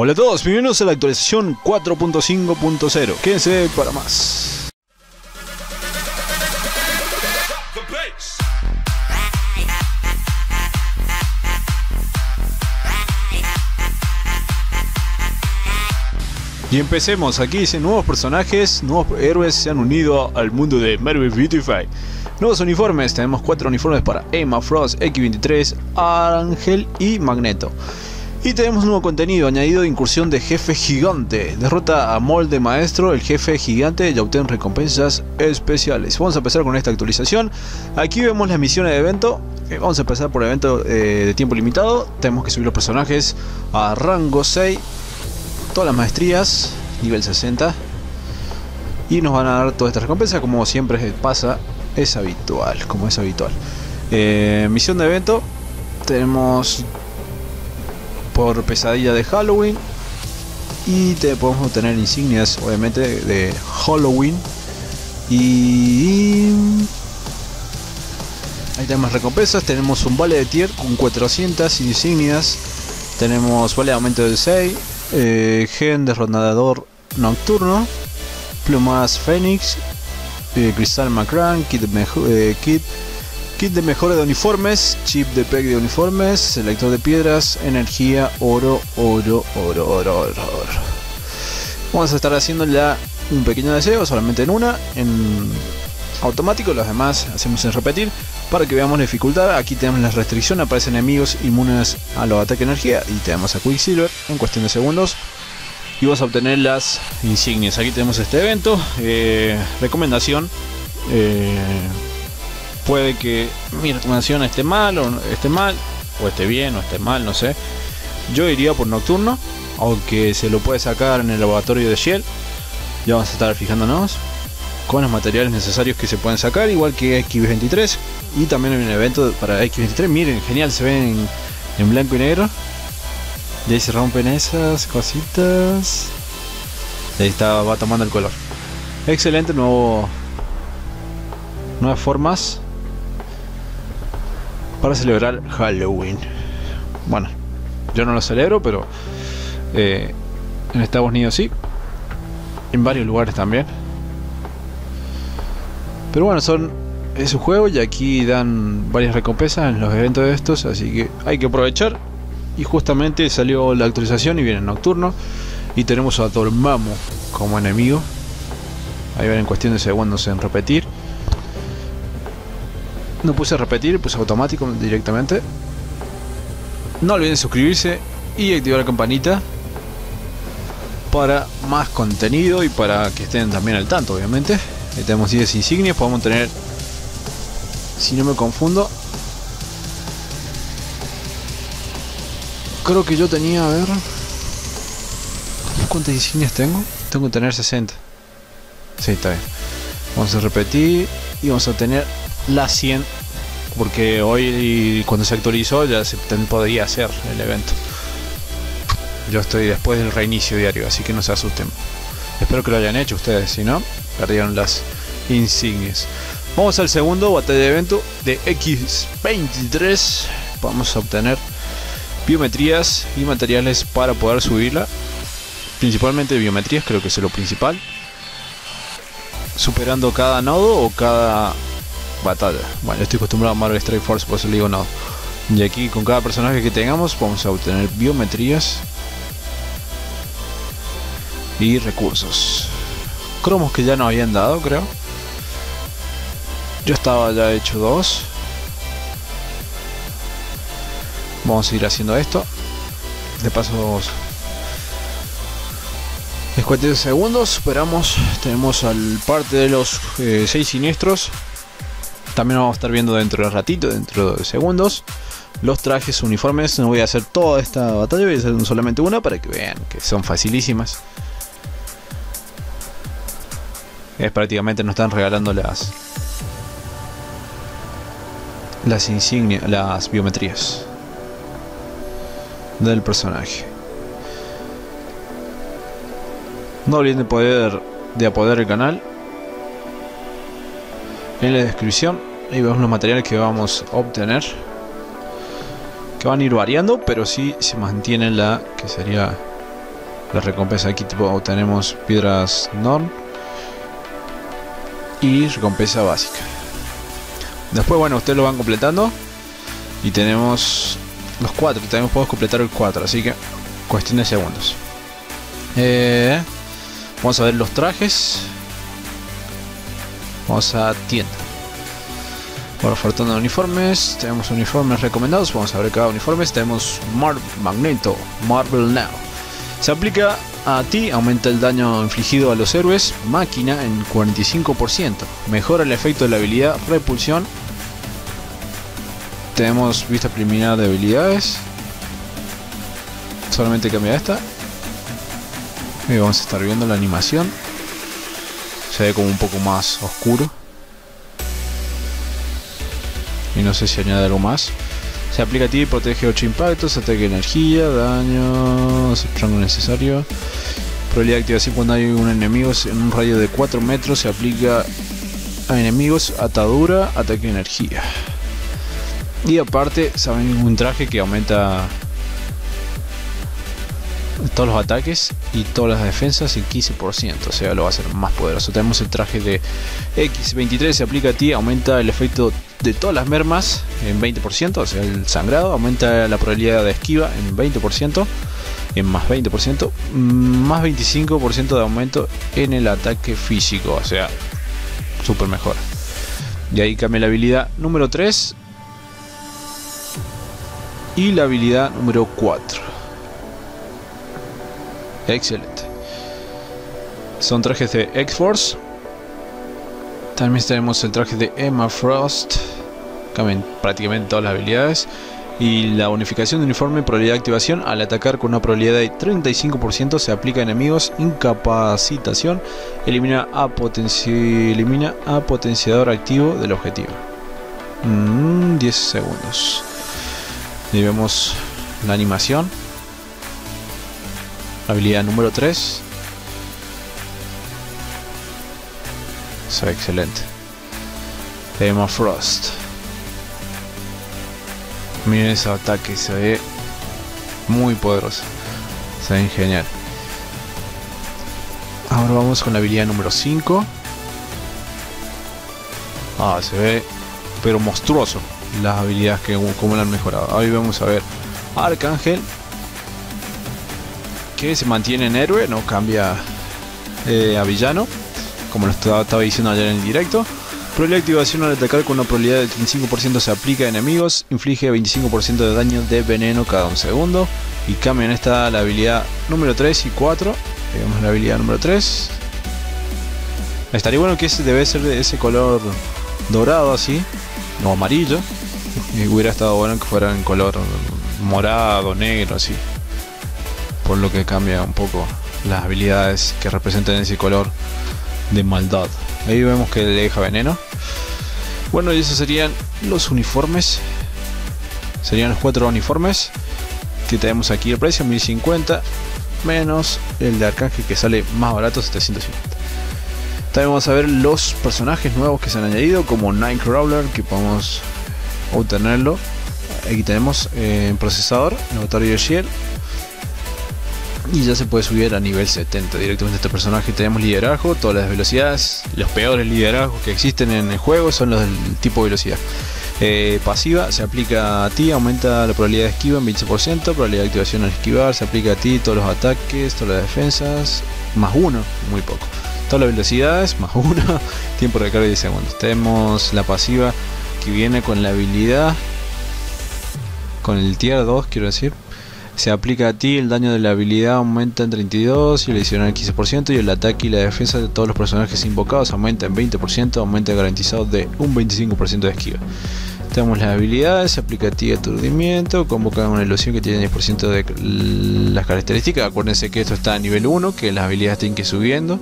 Hola a todos, bienvenidos a la actualización 4.5.0. Quédense para más. Y empecemos, aquí dice nuevos personajes, nuevos héroes se han unido al mundo de Marvel Beautify. Nuevos uniformes, tenemos cuatro uniformes para Emma Frost, X23, Ángel y Magneto. Y tenemos nuevo contenido añadido incursión de jefe gigante. Derrota a Molde Maestro, el jefe gigante, y obtén recompensas especiales. Vamos a empezar con esta actualización. Aquí vemos las misiones de evento. Eh, vamos a empezar por evento eh, de tiempo limitado. Tenemos que subir los personajes a rango 6. Todas las maestrías, nivel 60. Y nos van a dar todas estas recompensas como siempre pasa. Es habitual, como es habitual. Eh, misión de evento. Tenemos por pesadilla de Halloween. Y te podemos obtener insignias, obviamente, de Halloween. Y ahí tenemos recompensas. Tenemos un vale de tier con 400 insignias. Tenemos vale de aumento del 6. Eh, gen de rondador nocturno. Plumas Fénix. Eh, Cristal Macran. Kit, eh, kit Kit de mejora de uniformes, chip de PEG de uniformes, selector de piedras, energía, oro, oro, oro, oro, oro. Vamos a estar haciendo ya un pequeño deseo, solamente en una, en automático, los demás hacemos en repetir para que veamos la dificultad. Aquí tenemos la restricción, aparecen enemigos inmunes a los ataques de energía y tenemos a Quicksilver en cuestión de segundos. Y vamos a obtener las insignias. Aquí tenemos este evento. Eh, recomendación. Eh, puede que mi recomendación esté mal o esté mal, o esté bien o esté mal, no sé. Yo iría por nocturno, aunque se lo puede sacar en el laboratorio de Shell. Ya vamos a estar fijándonos con los materiales necesarios que se pueden sacar, igual que X23. Y también hay un evento para X23. Miren, genial, se ven en, blanco y negro. Y ahí se rompen esas cositas. Ahí está, va tomando el color. Excelente, nuevo. Nuevas formas para celebrar Halloween. Bueno, yo no lo celebro, pero eh, en Estados Unidos sí. En varios lugares también. Pero bueno, son es un juego y aquí dan varias recompensas en los eventos de estos, así que hay que aprovechar. Y justamente salió la actualización y viene nocturno. Y tenemos a Dormammu como enemigo. Ahí ven en cuestión de segundos en repetir. No puse repetir, puse automático directamente. No olviden suscribirse y activar la campanita para más contenido y para que estén también al tanto, obviamente. Tenemos 10 insignias, podemos tener, si no me confundo, creo que yo tenía, a ver, ¿cuántas insignias tengo? Tengo que tener 60. Sí, está bien. Vamos a repetir y vamos a tener la 100 porque hoy cuando se actualizó ya se podía hacer el evento. Yo estoy después del reinicio diario así que no se asusten. Espero que lo hayan hecho ustedes si no perdieron las insignias. Vamos al segundo batalla de evento de X23 vamos a obtener biometrías y materiales para poder subirla. Principalmente biometrías creo que es lo principal. Superando cada nodo o cada batalla. Bueno, estoy acostumbrado a Marvel Strike Force, por eso le digo no. Y aquí con cada personaje que tengamos vamos a obtener biometrías y recursos. Cromos que ya nos habían dado, creo. Yo estaba ya hecho dos. Vamos a ir haciendo esto. De paso cuestión de segundos, esperamos, tenemos al parte de los 6 eh, siniestros también vamos a estar viendo dentro de ratito, dentro de segundos, los trajes uniformes. No voy a hacer toda esta batalla, voy a hacer solamente una para que vean que son facilísimas. Es prácticamente nos están regalando las las insignias, las biometrías del personaje. No olviden de poder de apoyar el canal en la descripción Ahí vemos los materiales que vamos a obtener. Que van a ir variando, pero sí se mantiene la que sería Las recompensas aquí tipo tenemos piedras Norn y recompensa básica. Después, bueno, ustedes lo van completando y tenemos los cuatro. También podemos completar el 4, así que cuestión de segundos. Eh, vamos a ver los trajes. Vamos a tienda. Por ofertando de uniformes, tenemos uniformes recomendados. Vamos a ver cada uniforme. Tenemos Mar Magneto, Marvel Now. Se aplica a ti, aumenta el daño infligido a los héroes. Máquina en 45%. Mejora el efecto de la habilidad Repulsión. Tenemos vista preliminar de habilidades. Solamente cambia esta. Y vamos a estar viendo la animación. Se ve como un poco más oscuro. Y no sé si añade algo más. Se aplica a ti, protege 8 impactos, ataque energía, daño, rango necesario. Probabilidad de activación cuando hay un enemigo en un radio de 4 metros. Se aplica a enemigos, atadura, ataque energía. Y aparte, saben un traje que aumenta todos los ataques y todas las defensas en 15%, o sea, lo va a hacer más poderoso. Tenemos el traje de X23, se aplica a ti, aumenta el efecto de todas las mermas en 20%, o sea, el sangrado, aumenta la probabilidad de esquiva en 20%, en más 20%, más 25% de aumento en el ataque físico, o sea, súper mejor. Y ahí cambia la habilidad número 3 y la habilidad número 4. Excelente. Son trajes de X-Force. También tenemos el traje de Emma Frost. Cambian prácticamente todas las habilidades. Y la unificación de uniforme, probabilidad de activación. Al atacar con una probabilidad de 35% se aplica a enemigos. Incapacitación. Elimina a, elimina a potenciador activo del objetivo. 10 mm, segundos. Y vemos la animación. Habilidad número 3. Se ve excelente. Emma Frost. Miren ese ataque, se ve muy poderoso. Se ve genial. Ahora vamos con la habilidad número 5. Ah, se ve pero monstruoso las habilidades que como la han mejorado. Ahí vamos a ver Arcángel que se mantiene en héroe, no cambia eh, a villano, como lo estaba, diciendo ayer en el directo. Probabilidad de activación al atacar con una probabilidad del 35% se aplica a enemigos, inflige 25% de daño de veneno cada un segundo. Y cambia en esta la habilidad número 3 y 4. Vemos la habilidad número 3. Estaría bueno que ese debe ser de ese color dorado así, no amarillo. Y hubiera estado bueno que fuera en color morado, negro, así por lo que cambia un poco las habilidades que representan ese color de maldad. Ahí vemos que le deja veneno. Bueno, y esos serían los uniformes. Serían los cuatro uniformes que tenemos aquí. El precio 1050 menos el de Arcángel que sale más barato 750. También vamos a ver los personajes nuevos que se han añadido como Nightcrawler que podemos obtenerlo. Aquí tenemos eh, procesador, Notario Shield, y ya se puede subir a nivel 70 directamente este personaje. Tenemos liderazgo, todas las velocidades. Los peores liderazgos que existen en el juego son los del tipo velocidad. Eh, pasiva se aplica a ti, aumenta la probabilidad de esquiva en 20%, probabilidad de activación al esquivar, se aplica a ti todos los ataques, todas las defensas, más uno, muy poco. Todas las velocidades, más uno, tiempo de carga de 10 segundos. Tenemos la pasiva que viene con la habilidad, con el tier 2 quiero decir, se aplica a ti, el daño de la habilidad aumenta en 32 y el adicional en 15% y el ataque y la defensa de todos los personajes invocados aumenta en 20%, aumenta garantizado de un 25% de esquiva. Tenemos las habilidades, se aplica a ti aturdimiento, convoca una ilusión que tiene 10% de las características. Acuérdense que esto está a nivel 1, que las habilidades tienen que ir subiendo.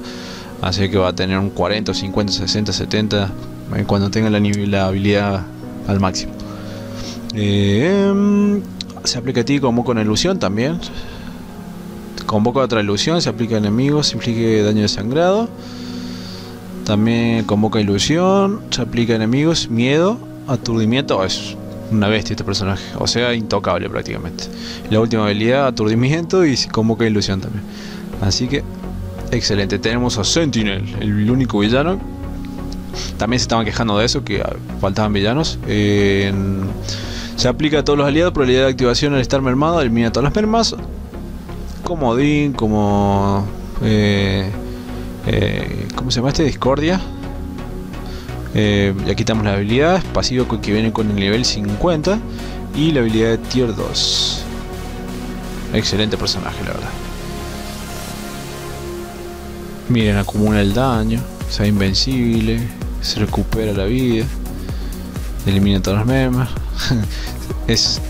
Así que va a tener un 40, 50, 60, 70 cuando tenga la, la habilidad al máximo. Eh, se aplica a ti como con ilusión también. Convoca otra ilusión, se aplica a enemigos, inflige daño de sangrado. También convoca ilusión, se aplica a enemigos, miedo, aturdimiento. Es Una bestia este personaje. O sea, intocable prácticamente. La última habilidad, aturdimiento y se convoca ilusión también. Así que, excelente. Tenemos a Sentinel, el único villano. También se estaban quejando de eso, que faltaban villanos. Se aplica a todos los aliados, probabilidad de activación al estar mermado, elimina todas las mermas. Como. Eh, eh, ¿Cómo se llama este? Discordia. Eh, ya quitamos las habilidades, pasivo que viene con el nivel 50 y la habilidad de tier 2. Excelente personaje, la verdad. Miren, acumula el daño, sea invencible, se recupera la vida, elimina todas las memas. es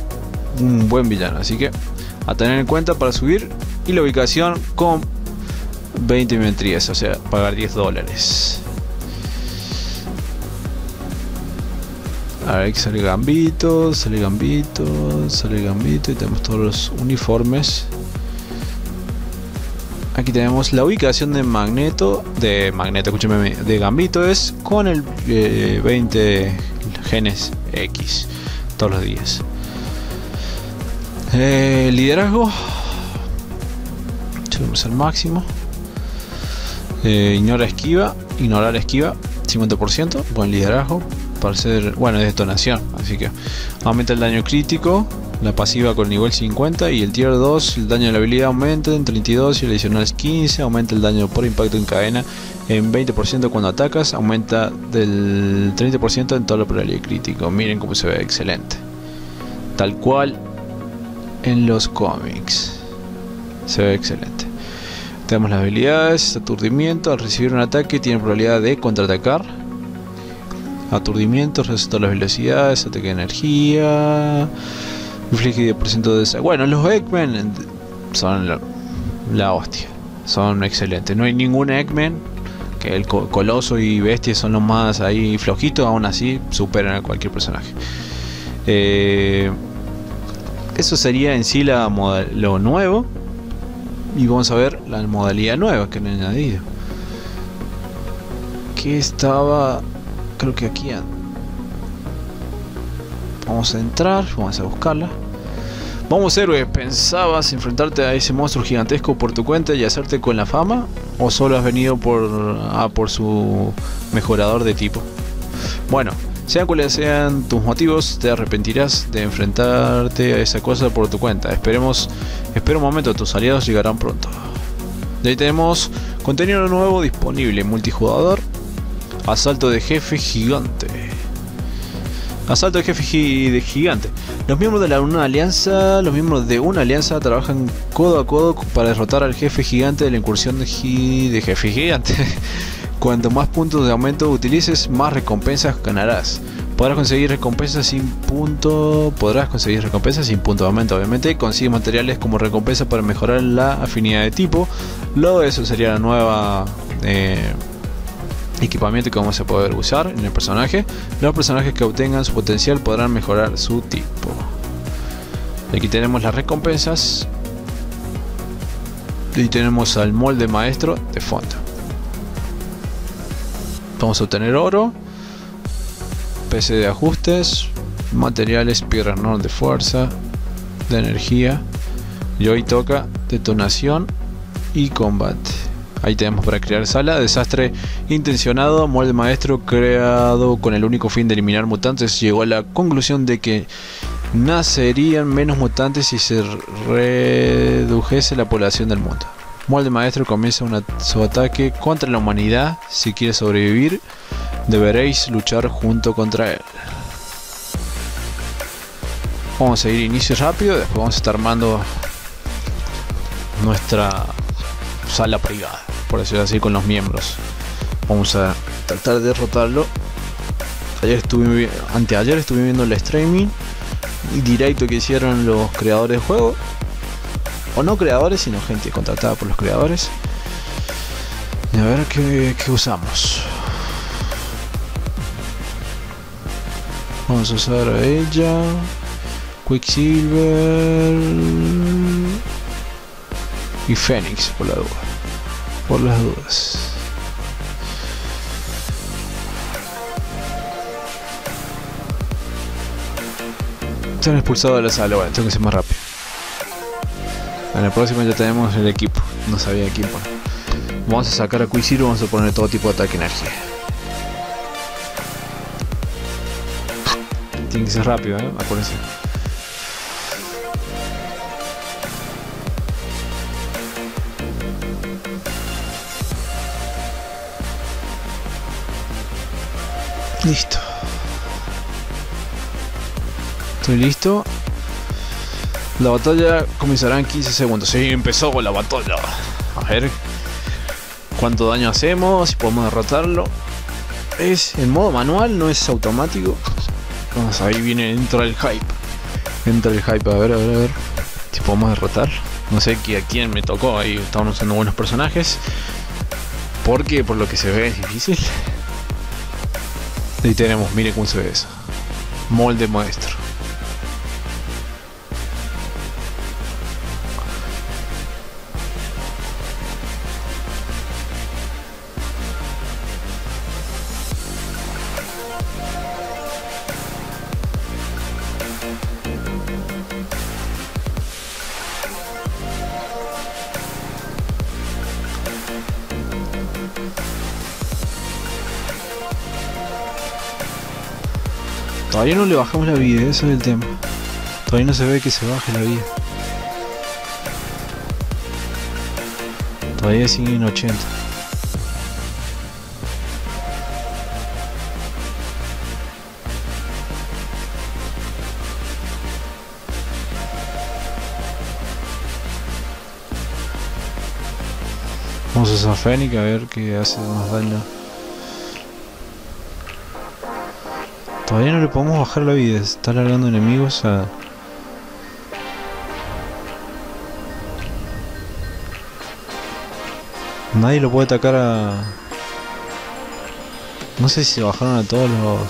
un buen villano, así que a tener en cuenta para subir y la ubicación con 20 metrías, o sea, pagar 10 dólares. A ver, sale Gambito, sale Gambito, sale Gambito y tenemos todos los uniformes. Aquí tenemos la ubicación de Magneto, de Magneto, escúcheme, de Gambito es con el 20 eh, genes X todos los días. Eh, liderazgo, subimos al máximo. Eh, ignora esquiva, ignorar esquiva, 50%, buen liderazgo para ser, bueno, es detonación, así que aumenta el daño crítico, la pasiva con nivel 50 y el tier 2, el daño de la habilidad aumenta en 32 y el adicional es 15, aumenta el daño por impacto en cadena en 20% cuando atacas, aumenta del 30% en todo la probabilidad crítico. Miren cómo se ve excelente. Tal cual en los cómics. Se ve excelente. Tenemos las habilidades, aturdimiento, al recibir un ataque tiene probabilidad de contraatacar aturdimiento, resto las velocidades, ataque de energía, inflige 10% de... Bueno, los Eggman son la, hostia, son excelentes. No hay ningún Eggman, que el Coloso y Bestia son los más ahí flojitos, aún así superan a cualquier personaje. Eh, eso sería en sí la lo nuevo. Y vamos a ver la modalidad nueva que han añadido. Que estaba creo que aquí vamos a entrar vamos a buscarla vamos héroe pensabas enfrentarte a ese monstruo gigantesco por tu cuenta y hacerte con la fama o solo has venido por a por su mejorador de tipo bueno sean cuales sean tus motivos, te arrepentirás de enfrentarte a esa cosa por tu cuenta. Esperemos, espera un momento, tus aliados llegarán pronto. De ahí tenemos contenido nuevo disponible, multijugador, Asalto de jefe gigante. Asalto de jefe de gigante. Los miembros de la una alianza, los miembros de una alianza trabajan codo a codo para derrotar al jefe gigante de la incursión de, de jefe gigante. Cuanto más puntos de aumento utilices, más recompensas ganarás. Podrás conseguir recompensas sin punto. Podrás conseguir recompensas sin punto de aumento. Obviamente, consigue materiales como recompensa para mejorar la afinidad de tipo. Luego, eso sería la nueva. Eh, equipamiento que vamos a poder usar en el personaje. Los personajes que obtengan su potencial podrán mejorar su tipo. Aquí tenemos las recompensas. Y tenemos al molde maestro de fondo. Vamos a obtener oro, PC de ajustes, materiales, piedra no de fuerza, de energía. Y hoy toca detonación y combate. Ahí tenemos para crear sala. Desastre intencionado. Molde maestro creado con el único fin de eliminar mutantes. Llegó a la conclusión de que nacerían menos mutantes si se redujese la población del mundo. Molde maestro comienza su ataque contra la humanidad. Si quiere sobrevivir, deberéis luchar junto contra él. Vamos a ir inicio rápido. Después vamos a estar armando nuestra sala privada por decirlo así, con los miembros. Vamos a tratar de derrotarlo. Ayer estuve, anteayer estuve viendo el streaming directo que hicieron los creadores de juego. O no creadores, sino gente contratada por los creadores. Y a ver qué, qué usamos. Vamos a usar a ella. Quicksilver. Y Fénix por la duda por las dudas. Están expulsados de la sala, bueno, tengo que ser más rápido. En la próxima ya tenemos el equipo. No sabía quién poner. Vamos a sacar a Quisiro, vamos a poner todo tipo de ataque energía. Tiene que ser rápido, ¿eh? Acuérdense. Listo. Estoy listo. La batalla comenzará en 15 segundos. Sí, empezó la batalla. A ver cuánto daño hacemos, si podemos derrotarlo. Es en modo manual, no es automático. Vamos, ahí viene, entra el hype. Entra el hype, a ver, a ver, a ver. Si podemos derrotar. No sé a quién me tocó, ahí estamos usando buenos personajes. Porque por lo que se ve es difícil. Ahí tenemos, mire cómo se ve. Molde maestro. Le bajamos la vida, ese es el tema. Todavía no se ve que se baje la vida. Todavía sigue en 80. Vamos a usar Fénix a ver qué hace más daño. Todavía no le podemos bajar la vida, está largando enemigos a... Nadie lo puede atacar a... No sé si bajaron a todos los...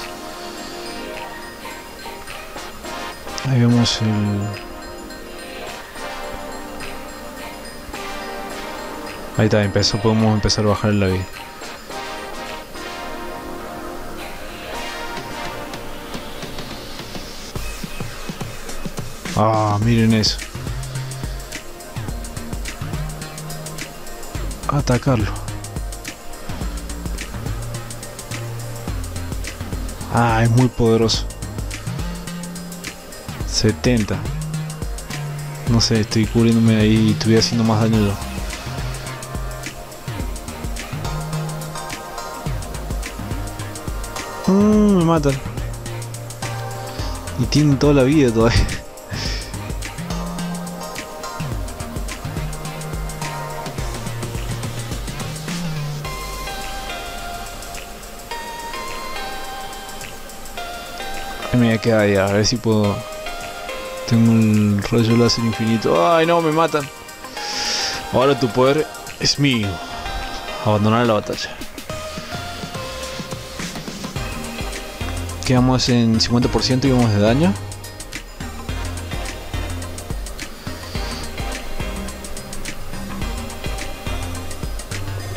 Ahí vemos el... Ahí está, empezó, podemos empezar a bajar la vida. Ah, miren eso. Atacarlo. Ah, es muy poderoso. 70. No sé, estoy cubriéndome ahí y estoy haciendo más daño yo. Mm, me matan. Y tienen toda la vida todavía. Me voy a ver si puedo. Tengo un rayo láser infinito. ¡Ay, no! Me matan. Ahora tu poder es mío. Abandonar la batalla. Quedamos en 50% y vamos de daño.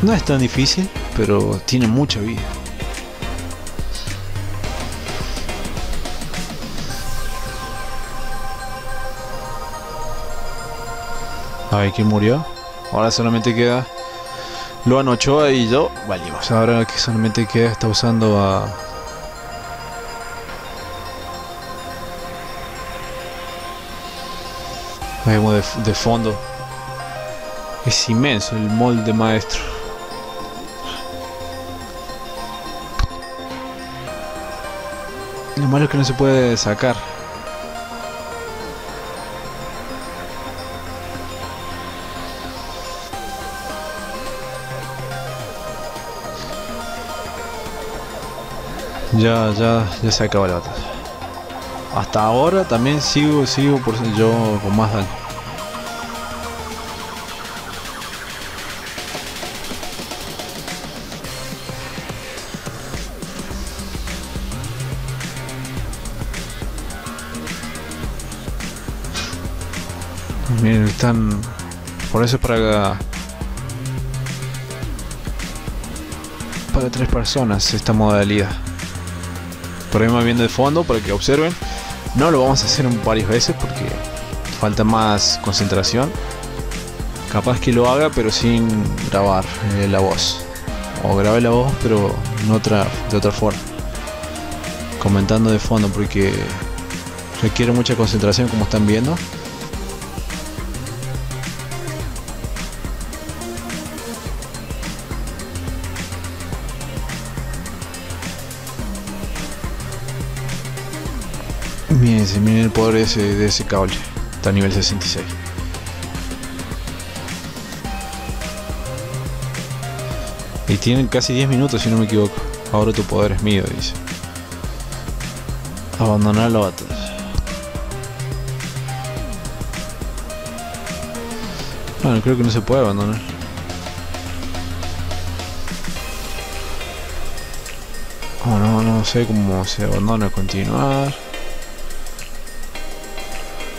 No es tan difícil, pero tiene mucha vida. A ver quién murió. Ahora solamente queda Luan Ochoa y yo. Valimos. Ahora que solamente queda está usando a. Vemos de fondo. Es inmenso el molde maestro. Lo malo es que no se puede sacar. Ya, ya, ya se acaba la batalla. Hasta ahora también sigo, sigo por yo con más daño. Miren, están... Por eso para... Para tres personas esta modalidad. Por ahí me viendo de fondo para que observen. No lo vamos a hacer varias veces porque falta más concentración. Capaz que lo haga pero sin grabar eh, la voz. O grabe la voz pero en otra, de otra forma. Comentando de fondo porque requiere mucha concentración como están viendo. Miren el poder de ese, de ese cable. Está a nivel 66. Y tienen casi 10 minutos si no me equivoco. Ahora tu poder es mío, dice. Abandonar la batalla. Bueno, creo que no se puede abandonar. Oh, no, no sé cómo se abandona continuar.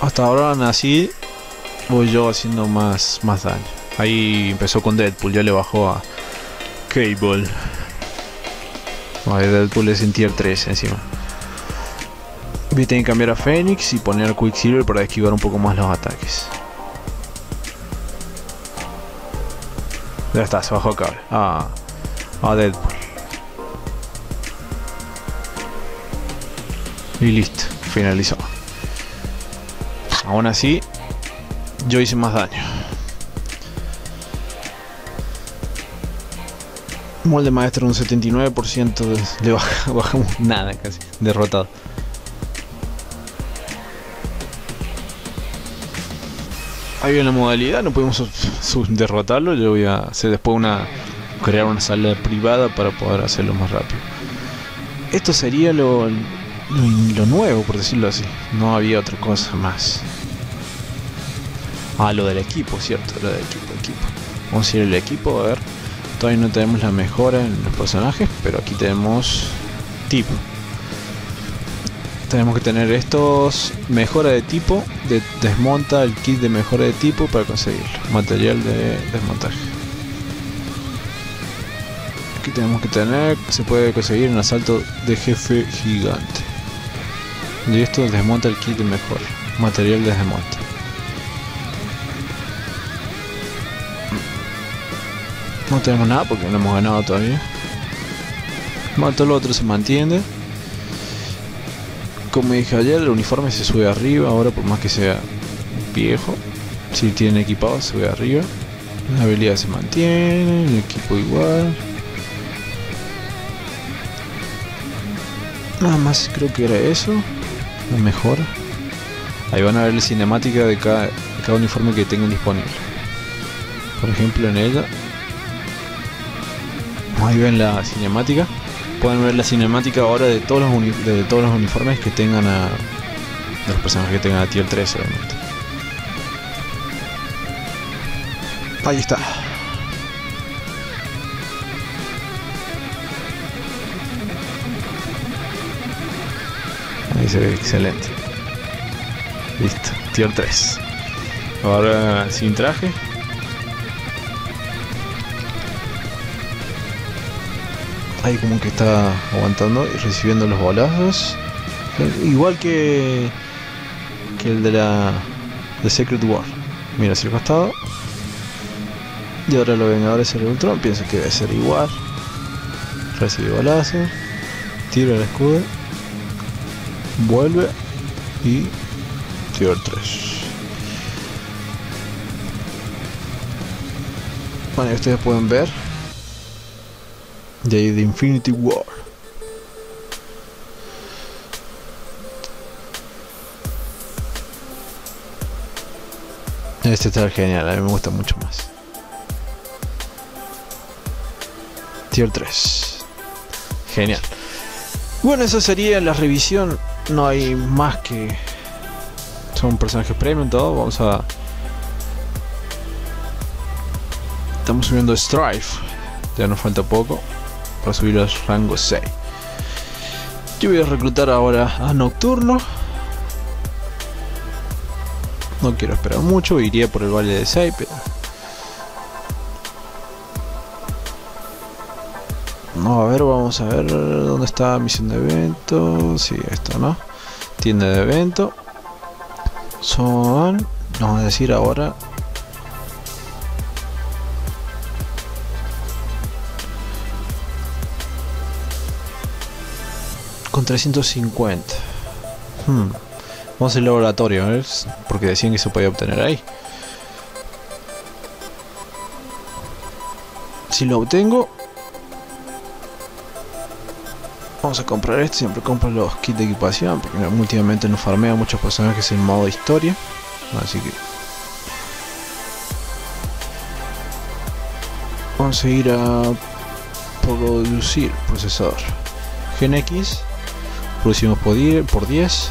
Hasta ahora así voy yo haciendo más, más daño. Ahí empezó con Deadpool, ya le bajó a Cable. Deadpool es en tier 3 encima. Voy a que cambiar a Phoenix y poner a Quicksilver para esquivar un poco más los ataques. Ya está, se bajó cable. Ah, a Deadpool. Y listo, finalizó. Aún así, yo hice más daño. Molde maestro un 79% le bajamos nada casi, derrotado. Hay una modalidad, no podemos derrotarlo, yo voy a hacer después una crear una sala privada para poder hacerlo más rápido. Esto sería lo, lo nuevo, por decirlo así. No había otra cosa más. Ah, lo del equipo, cierto, lo del equipo, equipo. Vamos a ir al equipo, a ver. Todavía no tenemos la mejora en los personajes, pero aquí tenemos tipo. Tenemos que tener estos mejora de tipo, de, desmonta el kit de mejora de tipo para conseguirlo. Material de desmontaje. Aquí tenemos que tener, se puede conseguir un asalto de jefe gigante. Y esto desmonta el kit de mejora. Material de desmonte. No tenemos nada porque no hemos ganado todavía. Bueno, todo lo otro se mantiene. Como dije ayer, el uniforme se sube arriba, ahora por más que sea viejo. Si tiene equipado, se sube arriba. La habilidad se mantiene, el equipo igual. Nada más creo que era eso. La mejora. Ahí van a ver la cinemática de cada, de cada uniforme que tengan disponible. Por ejemplo en ella ahí ven la cinemática. Pueden ver la cinemática ahora de todos los, de todos los uniformes que tengan a. de los personajes que tengan a tier 3, obviamente. Ahí está. Ahí se ve excelente. Listo, tier 3. Ahora sin traje. Ahí como que está aguantando y recibiendo los balazos. Igual que, que el de la de Secret War. Mira hacia el costado. Y ahora los Vengadores el Ultron. Pienso que debe ser igual. Recibe balazos. Tira el escudo. Vuelve. Y tira el 3. Bueno, ustedes pueden ver de The Infinity War. Este está genial, a mí me gusta mucho más. Tier 3. Genial. Bueno, eso sería la revisión. No hay más que. Son personajes premium, todo. Vamos a. Estamos subiendo Strife. Ya nos falta poco para subir al rango 6. Yo voy a reclutar ahora a Nocturno. No quiero esperar mucho, iría por el valle de 6, pero... No, a ver, vamos a ver dónde está misión de evento. Sí, esto, ¿no? tienda de evento son vamos a decir ahora con 350 hmm. vamos al laboratorio porque decían que se podía obtener ahí si lo obtengo Vamos a comprar este, siempre compro los kits de equipación porque últimamente no farmea muchos personajes en modo historia. Así que vamos a ir a producir procesador. Gen Producimos por 10, por 10.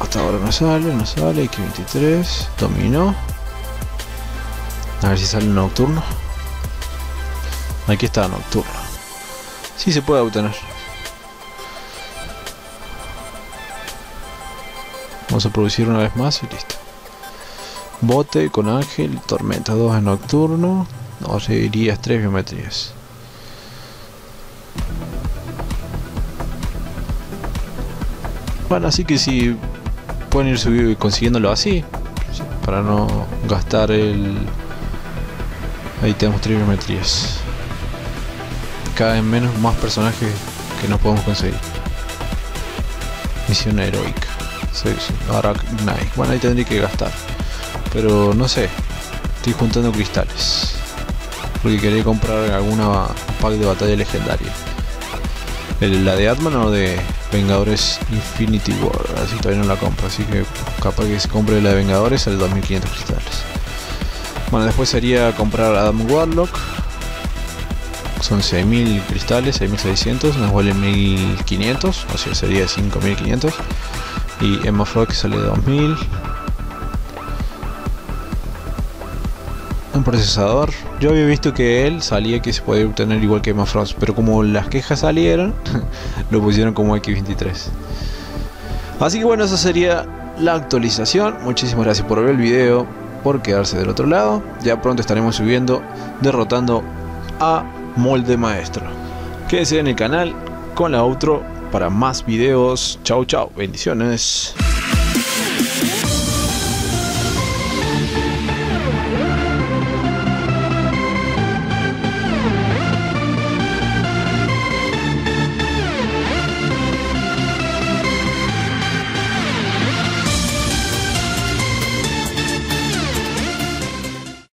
Hasta ahora no sale, no sale, X23, dominó. A ver si sale nocturno. Aquí está nocturno. Sí se puede obtener. Vamos a producir una vez más y listo. Bote con ángel, tormenta 2 en nocturno. No seguirías 3 biometrías. Bueno, así que si pueden ir subiendo y consiguiéndolo así, para no gastar el. Ahí tenemos 3 biometrías cada vez menos más personajes que no podemos conseguir. Misión heroica. Bueno, ahí tendría que gastar. Pero no sé. Estoy juntando cristales. Porque quería comprar alguna pack de batalla legendaria. ¿La de Atman o de Vengadores Infinity War? Así todavía no la compro. Así que capaz que se compre la de Vengadores al 2500 cristales. Bueno, después sería comprar Adam Warlock son 6.000 cristales, 6.600, nos vale 1.500, o sea, sería 5.500. Y Emma Frog sale 2.000. Un procesador. Yo había visto que él salía que se puede obtener igual que Emma Frost, pero como las quejas salieron, lo pusieron como X23. Así que bueno, esa sería la actualización. Muchísimas gracias por ver el video, por quedarse del otro lado. Ya pronto estaremos subiendo, derrotando a Molde Maestro. Quédese en el canal con la outro para más videos. Chau chau, bendiciones.